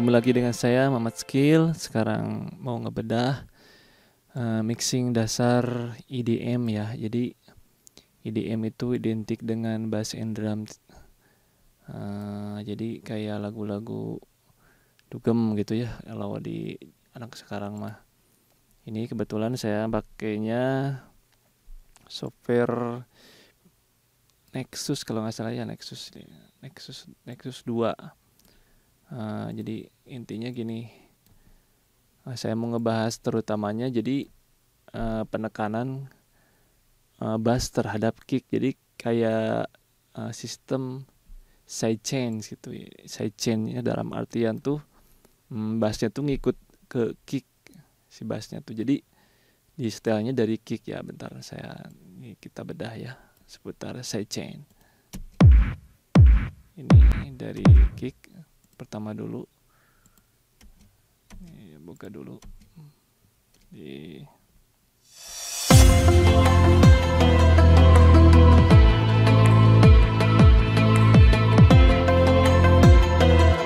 Ketemu lagi dengan saya Mamat Skill. Sekarang mau ngebedah uh, mixing dasar EDM ya. Jadi EDM itu identik dengan bass and drum. Uh, jadi kayak lagu-lagu dugem gitu ya kalau di anak sekarang mah. Ini kebetulan saya pakainya software Nexus kalau nggak salah ya Nexus Nexus Nexus 2 Uh, jadi intinya gini, uh, saya mau ngebahas terutamanya jadi uh, penekanan uh, bass terhadap kick. Jadi kayak uh, sistem side chain gitu, ya. side chainnya dalam artian tuh um, bassnya tuh ngikut ke kick si bassnya tuh. Jadi di stylenya dari kick ya. Bentar saya ini kita bedah ya seputar side chain. Ini dari kick pertama dulu. Ini buka dulu. Di.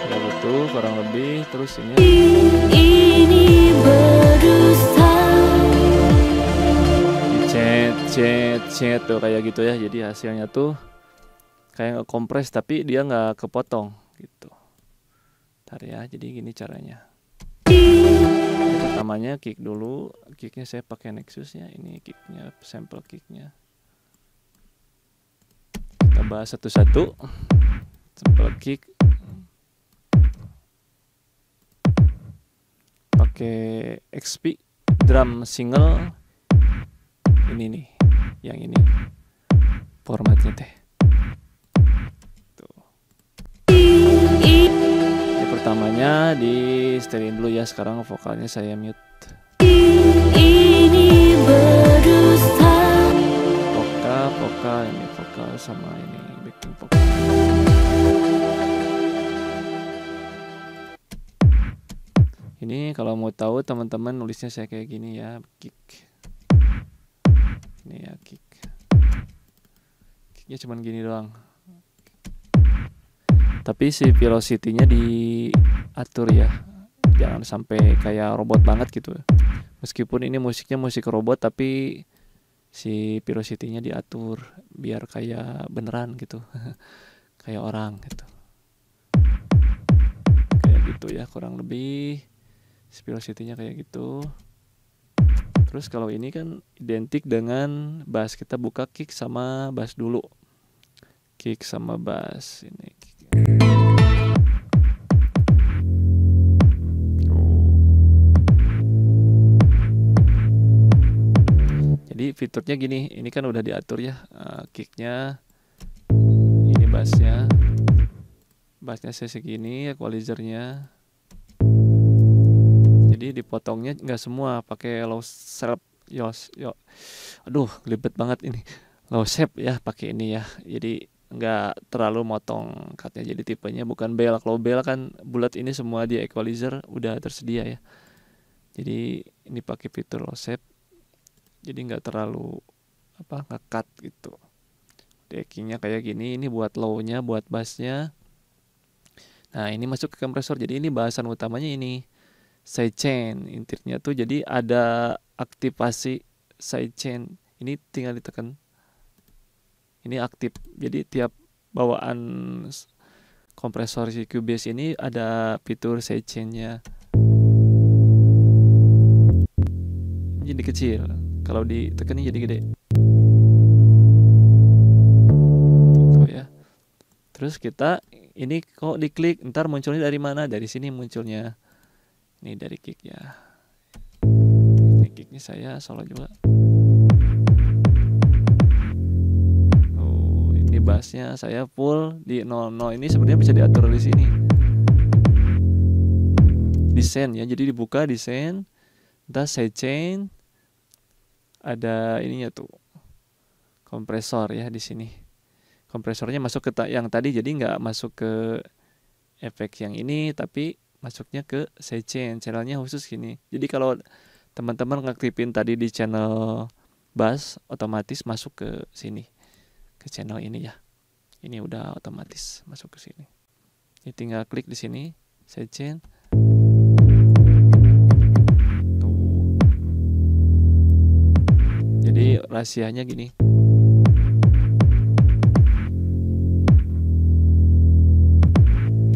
Ya betul kurang lebih. Terus ini ini berusaha cet cet cet tuh kayak gitu ya. Jadi hasilnya tuh kayak ngekompres tapi dia nggak kepotong gitu Bentar ya, jadi gini caranya. pertamanya kick dulu, kicknya saya pakai Nexus ya. Ini kicknya, sampel kicknya. Kita bahas satu-satu. Sampel kick. Pakai XP drum single. Ini nih, yang ini formatnya teh. Pertamanya di setelin dulu ya sekarang vokalnya saya mute. Ini vokal vokal ini vokal sama ini backing vokal. Ini kalau mau tahu teman-teman nulisnya saya kayak gini ya kick. Ini ya kick. Kicknya cuman gini doang tapi si velocity-nya diatur ya. Jangan sampai kayak robot banget gitu. Meskipun ini musiknya musik robot tapi si velocity-nya diatur biar kayak beneran gitu. Kayak orang gitu. Kayak gitu ya kurang lebih. Si velocity-nya kayak gitu. Terus kalau ini kan identik dengan bass. Kita buka kick sama bass dulu. Kick sama bass. Ini jadi fiturnya gini ini kan udah diatur ya uh, kicknya ini bassnya bassnya saya segini equalizernya. Jadi dipotongnya nggak semua pakai low sharp yos yo aduh libet banget ini. Low shape ya pakai ini ya. Jadi nggak terlalu motong cutnya. Jadi tipenya bukan bel kalau bel kan bulat ini semua di equalizer udah tersedia ya. Jadi ini pakai fitur low shape jadi nggak terlalu apa ngekat gitu. Deckingnya kayak gini ini buat low-nya buat bassnya. Nah ini masuk ke kompresor. Jadi ini bahasan utamanya ini side chain intinya tuh. Jadi ada aktivasi side chain ini tinggal ditekan. Ini aktif. Jadi tiap bawaan kompresor si Cubase ini ada fitur side chainnya jadi kecil kalau ditekan jadi gede. Gitu ya. Terus kita ini kok diklik ntar munculnya dari mana? Dari sini munculnya. Ini dari kick ya. Ini kicknya saya solo juga. Oh ini bassnya saya full di 00 ini sebenarnya bisa diatur di sini. Desain ya jadi dibuka desain entah side chain ada ininya tuh kompresor ya di sini. Kompresornya masuk ke yang tadi jadi nggak masuk ke efek yang ini tapi masuknya ke sidechain channelnya khusus gini. Jadi kalau teman-teman ngaktifin tadi di channel bass otomatis masuk ke sini ke channel ini ya. Ini udah otomatis masuk ke sini. Ini tinggal klik di sini sidechain jadi rahasianya gini.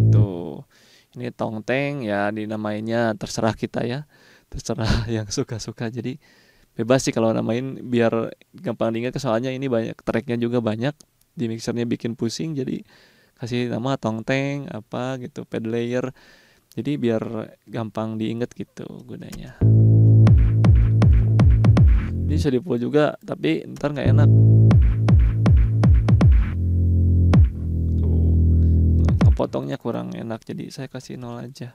Tuh ini tongteng ya dinamainya terserah kita ya. Terserah yang suka-suka. Jadi bebas sih kalau namain biar gampang diingat soalnya ini banyak tracknya juga banyak. Di mixernya bikin pusing jadi kasih nama tongteng apa gitu pad layer. Jadi biar gampang diinget gitu gunanya bisa di juga tapi ntar nggak enak. Tuh potongnya kurang enak jadi saya kasih nol aja.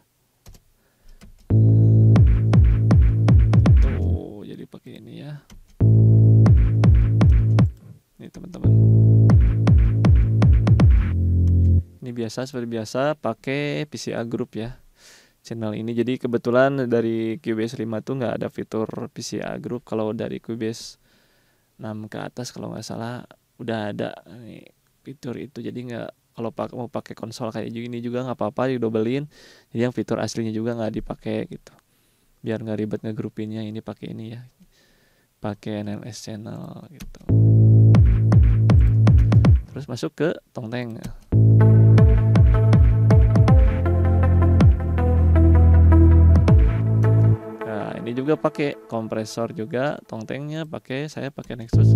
Tuh jadi pakai ini ya. Ini teman-teman. Ini biasa seperti biasa pakai PCA Group ya channel ini. Jadi kebetulan dari QBS 5 tuh nggak ada fitur PCA Group. Kalau dari QBS 6 ke atas kalau nggak salah udah ada nih, fitur itu. Jadi nggak kalau mau pakai konsol kayak gini juga nggak apa-apa didobelin jadi yang fitur aslinya juga nggak dipakai gitu. Biar nggak ribet ngegrupinnya ini pakai ini ya pakai NLS channel gitu. Terus masuk ke tongteng ini juga pakai kompresor juga tongtengnya pakai saya pakai Nexus.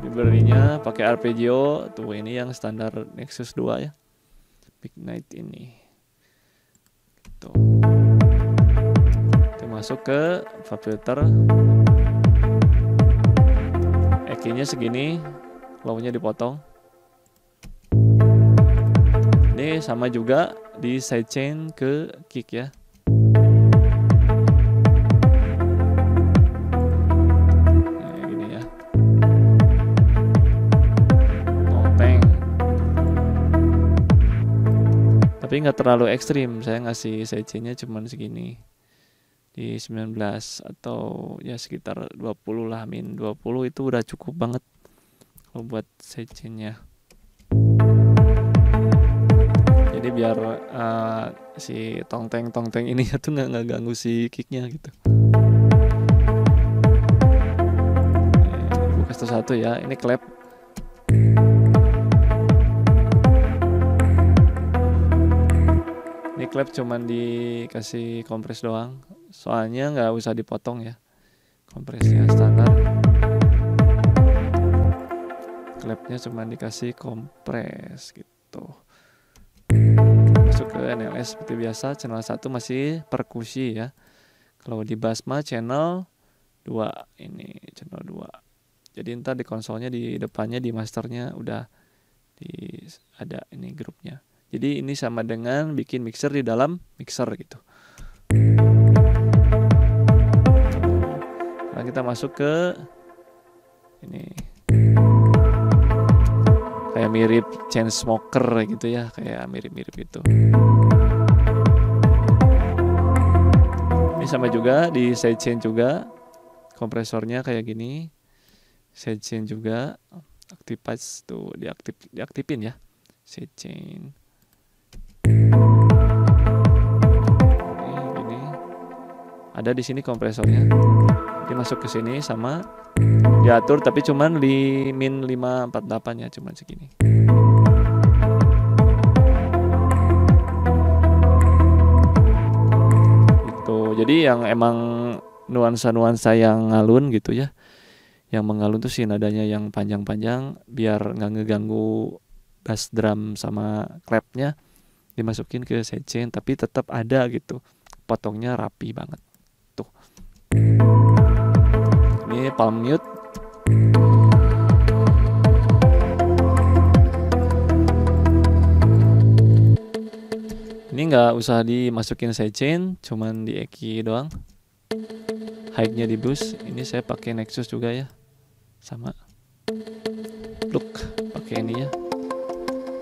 Diberinya pakai arpeggio tuh ini yang standar Nexus 2 ya. Big Night ini. Gitu. Kita masuk ke filter EQ-nya segini low-nya dipotong ini sama juga di sidechain ke kick ya. Ya. Tapi nggak terlalu ekstrim. Saya ngasih sidechainnya cuman segini. Di 19 atau ya sekitar 20 lah min. 20 itu udah cukup banget kalau buat sidechainnya jadi biar uh, si tongteng tongteng ini tuh nggak nggak ganggu si kicknya gitu. Buka satu satu ya ini klep ini klep cuman dikasih kompres doang. Soalnya nggak usah dipotong ya kompresnya standar. Klepnya cuma dikasih kompres gitu NLS seperti biasa channel 1 masih perkusi ya. Kalau di Basma channel 2 ini channel 2 jadi ntar di konsolnya di depannya di masternya udah di ada ini grupnya. Jadi ini sama dengan bikin mixer di dalam mixer gitu. Sekarang kita masuk ke ini. Kayak mirip chain smoker gitu ya kayak mirip-mirip itu sama juga di sidechain juga. Kompresornya kayak gini. Sidechain juga. Aktifas tuh diaktif diaktifin ya. Sidechain. Ini. Gini ada di sini kompresornya. Jadi masuk ke sini sama diatur tapi cuman di min 548 ya cuman segini jadi yang emang nuansa-nuansa yang ngalun gitu ya. Yang mengalun tuh sih nadanya yang panjang-panjang biar nggak ngeganggu bass drum sama clapnya dimasukin ke sidechain tapi tetap ada gitu. Potongnya rapi banget tuh. Ini palm mute ini nggak usah dimasukin sidechain cuman di Eki doang. High-nya di boost. Ini saya pakai Nexus juga ya. Sama. Look pakai ini ya.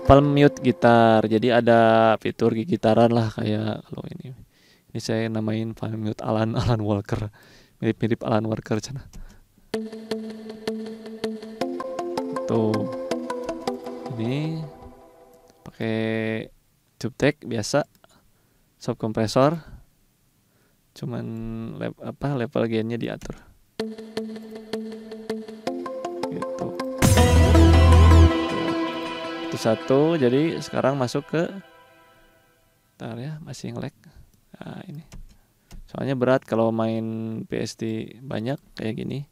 Palm mute gitar. Jadi ada fitur gitaran lah kayak kalau ini. Ini saya namain palm mute Alan Alan Walker. Mirip-mirip Alan Walker cina tuh. Tube tech biasa sub kompresor cuman le apa level gainnya diatur. Gitu. Itu satu jadi sekarang masuk ke Ntar ya masih ngelek nah ini. Soalnya berat kalau main PSD banyak kayak gini.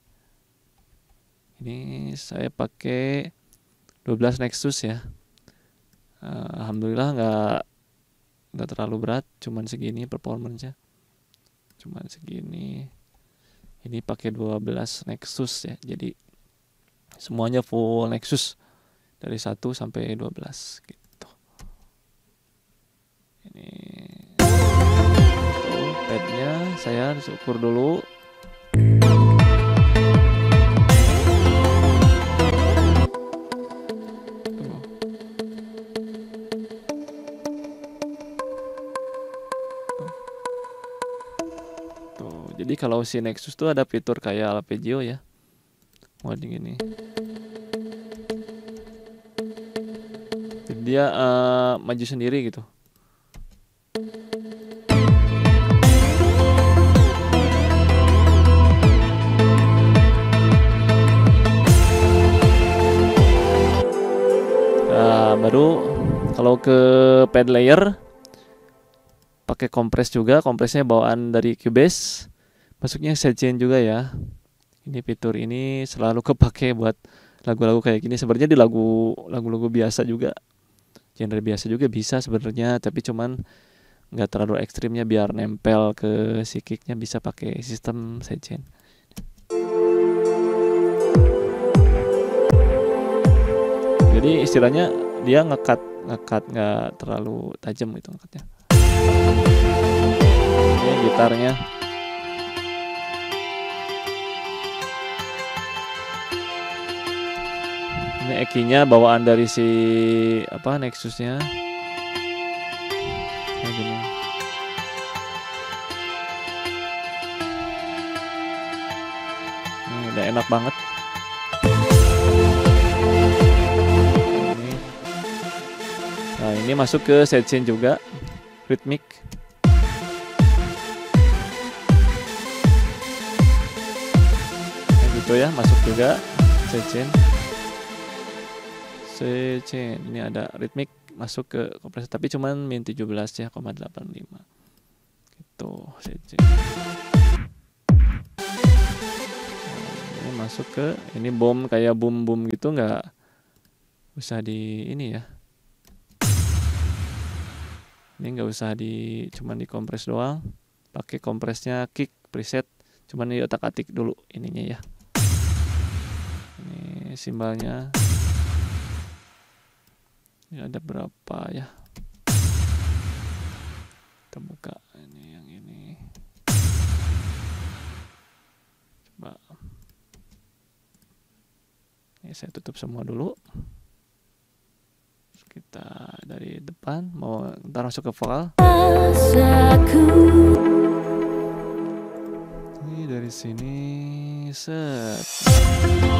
Ini saya pakai 12 Nexus ya uh, Alhamdulillah nggak nggak terlalu berat cuman segini performance cuman segini. Ini pakai 12 Nexus ya jadi semuanya full Nexus. Dari 1 sampai 12 gitu. Ini. Padnya saya ukur dulu kalau si Nexus tuh ada fitur kayak arpeggio ya. Mode gini. Jadi dia uh, maju sendiri gitu. Nah, baru kalau ke pad layer pakai kompres juga, kompresnya bawaan dari Cubase masuknya sidechain juga ya. Ini fitur ini selalu kepake buat lagu-lagu kayak gini. Sebenarnya di lagu lagu-lagu biasa juga genre biasa juga bisa sebenarnya. Tapi cuman nggak terlalu ekstrimnya. Biar nempel ke si kicknya bisa pakai sistem sidechain jadi istilahnya dia ngekat ngekat nggak terlalu tajam gitu ngekatnya ini gitarnya ini ekinya bawaan dari si apa Nexusnya? Kayak gini. Ini udah enak banget. Nah ini masuk ke sidechain juga. Rhythmic. Gitu ya masuk juga sidechain C C ini ada ritmik masuk ke kompresor tapi cuman min 17 ya, 0,85 gitu C C. Nah, ini masuk ke ini bom kayak boom boom gitu nggak usah di ini ya. Ini nggak usah di cuman kompres doang. Pakai kompresnya kick preset. Cuman di otak atik dulu ininya ya. Ini simbalnya ini ada berapa ya? Kita buka ini yang ini. Coba. Ini saya tutup semua dulu. Terus kita dari depan mau ntar masuk ke vokal. Ini dari sini set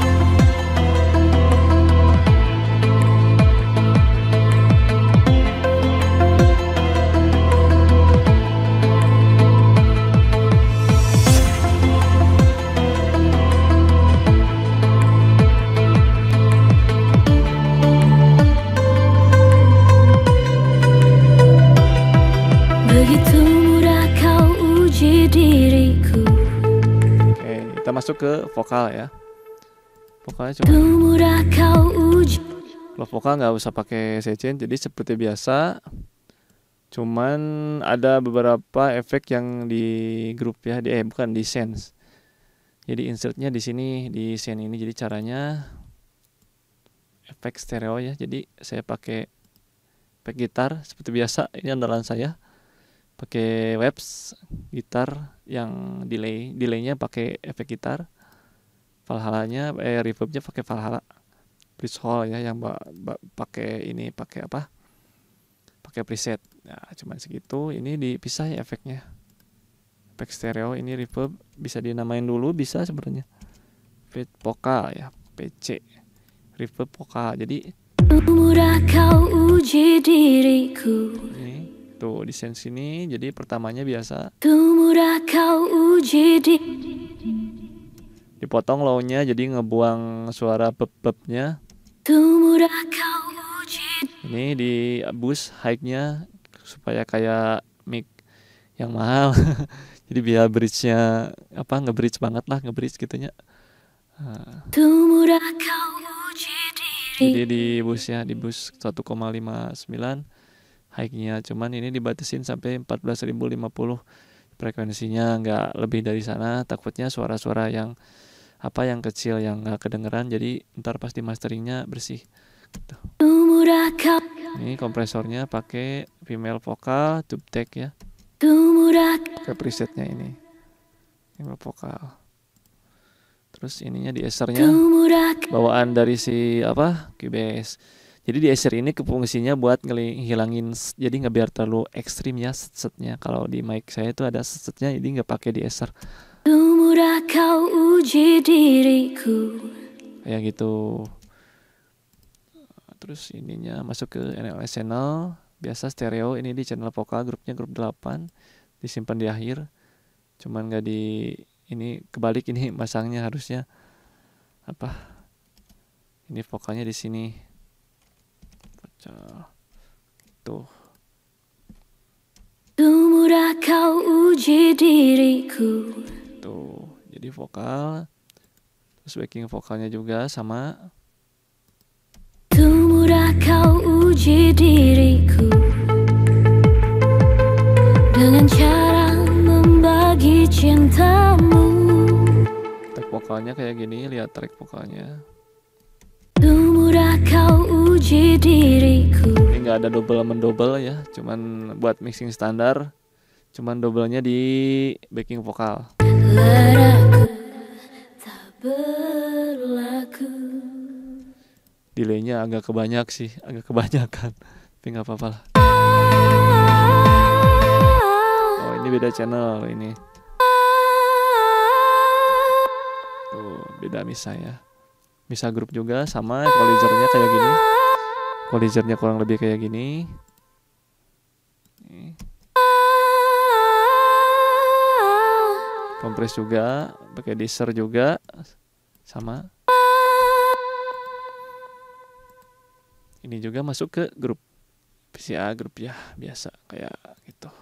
masuk ke vokal ya. Vokalnya cuma kalau vokal nggak usah pakai secen jadi seperti biasa. Cuman ada beberapa efek yang di grup ya di eh bukan di sense. Jadi insertnya di sini di sen ini. Jadi caranya efek stereo ya. Jadi saya pakai efek gitar seperti biasa. Ini andalan saya pakai webs gitar yang delay delaynya pakai efek gitar. Valhalla-nya eh reverbnya pakai Valhalla. Bridge hall ya yang pakai ini pakai apa? Pakai preset. Ya cuman segitu. Ini dipisah ya efeknya. Efek stereo ini reverb. Bisa dinamain dulu bisa sebenarnya. Fit vokal ya PC reverb vokal jadi uji diriku. Ini tuh desain sini jadi pertamanya biasa kau uji di dipotong low-nya jadi ngebuang suara beb-bebnya ini di boost high-nya supaya kayak mic yang mahal. Jadi biar bridge-nya apa nge-bridge banget lah nge-bridge gitunya. Uh. jadi di bus ya di bus 1,59 high-nya cuman ini dibatasin sampai 14.050 frekuensinya nggak lebih dari sana. Takutnya suara-suara yang apa yang kecil yang nggak kedengeran jadi ntar pas di masteringnya bersih gitu. ini kompresornya pakai female vokal tube tech ya. Ke presetnya ini ini vokal. Terus ininya di esernya bawaan dari si apa Cubase jadi di eser ini kefungsinya buat ngilangin jadi nggak biar terlalu ekstrim ya setnya kalau di mic saya itu ada setnya jadi nggak pakai di eser kau uji diriku. Kayak gitu. Terus ininya masuk ke NLS channel. Biasa stereo ini di channel vokal grupnya grup 8 disimpan di akhir. Cuman nggak di ini kebalik ini masangnya harusnya. Apa? Ini vokalnya di sini tuh mudah kau uji diriku tuh jadi vokal terus backing vokalnya juga sama mudah kau uji diriku dengan cara membagi cintamu track vokalnya kayak gini lihat track vokalnya mudah kau uji diriku. Ini nggak ada double mendouble ya cuman buat mixing standar cuman doublenya di backing vokal. Delaynya agak kebanyak sih agak kebanyakan tapi nggak apa-apa lah. Ini beda channel ini. Tuh beda misa ya. Misa grup juga sama equalizernya kayak gini equalizernya kurang lebih kayak gini. Kompres juga pakai deezer juga. Sama. Ini juga masuk ke grup. PCA grup ya biasa kayak gitu.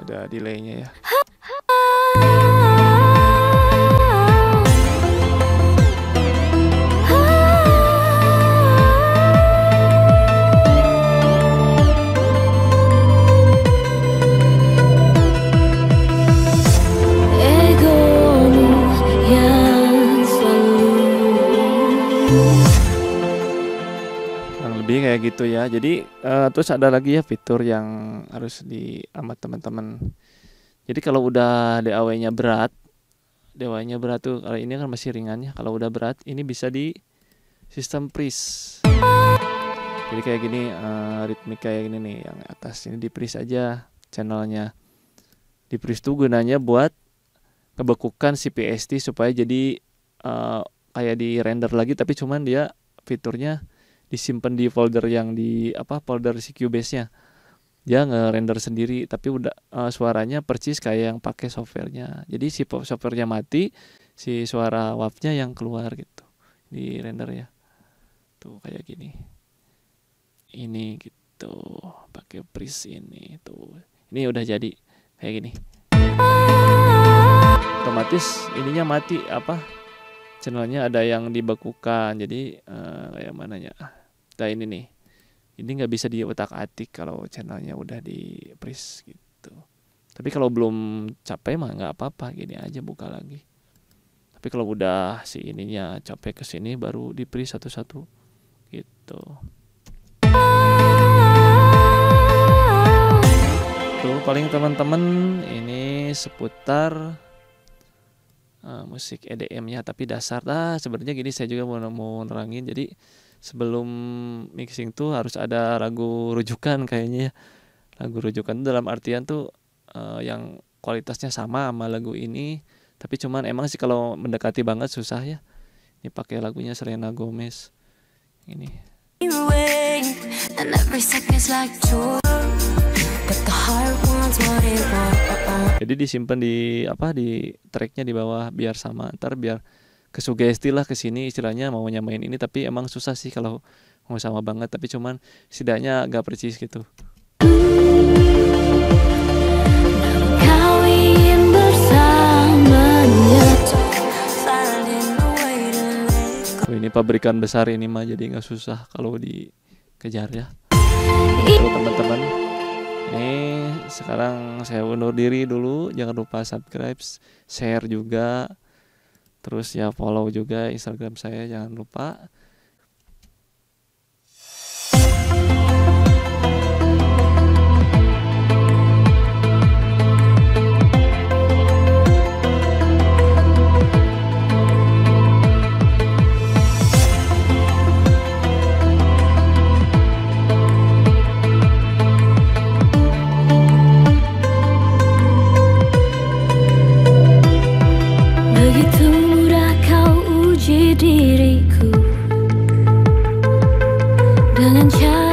Ada delaynya ya kayak gitu ya. Jadi uh, terus ada lagi ya fitur yang harus di amat teman-teman. Jadi kalau udah DAW-nya berat DAW-nya berat tuh kalau ini kan masih ringan ya. Kalau udah berat ini bisa di sistem freeze. Jadi kayak gini uh, ritmik kayak gini nih yang atas ini di freeze aja channelnya. Di freeze tuh gunanya buat ngebekukan si PST supaya jadi uh, kayak di render lagi tapi cuman dia fiturnya disimpan di folder yang di apa folder si Cubase-nya dia nge-render sendiri tapi udah uh, suaranya persis kayak yang pakai softwarenya. Jadi si softwarenya mati si suara WAV-nya yang keluar gitu di render ya. Tuh kayak gini. Ini gitu pakai pris ini tuh. Ini udah jadi kayak gini. Otomatis ininya mati apa channelnya ada yang dibekukan. Jadi uh, kayak mana ya? Nah ini nih. Ini nggak bisa diotak atik kalau channelnya udah di freeze gitu. Tapi kalau belum capek mah nggak apa-apa gini aja buka lagi. Tapi kalau udah si ininya capek ke sini baru di freeze satu-satu gitu. Tuh paling teman-teman ini seputar uh, musik EDM ya tapi dasar lah sebenarnya gini saya juga mau mau nerangin. Jadi sebelum mixing tuh harus ada lagu rujukan kayaknya ya. Lagu rujukan dalam artian tuh uh, yang kualitasnya sama sama lagu ini. Tapi cuman emang sih kalau mendekati banget susah ya. Ini pakai lagunya Selena Gomez. Ini jadi disimpan di apa di tracknya di bawah biar sama ntar biar kesugesti lah ke sini istilahnya mau nyamain ini tapi emang susah sih kalau mau sama banget tapi cuman setidaknya agak percis gitu Oh, ini pabrikan besar ini mah jadi nggak susah kalau dikejar ya. Tuh teman-teman. Ini sekarang saya undur diri dulu. Jangan lupa subscribe, share juga. Terus ya follow juga Instagram saya jangan lupa. Dengan cara